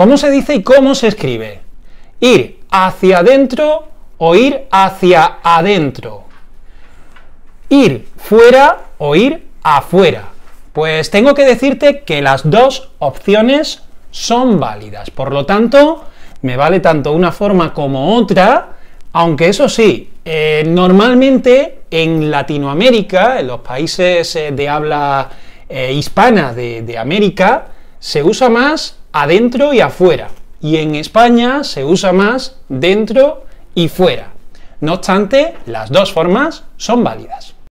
¿Cómo se dice y cómo se escribe? Ir hacia adentro o ir hacia adentro. Ir fuera o ir afuera. Pues tengo que decirte que las dos opciones son válidas. Por lo tanto, me vale tanto una forma como otra, aunque eso sí, eh, normalmente en Latinoamérica, en los países eh, de habla eh, hispana de, de América, se usa más adentro y afuera. Y en España se usa más dentro y fuera. No obstante, las dos formas son válidas.